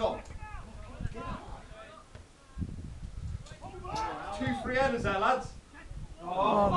Go. Two free headers there, lads. Oh,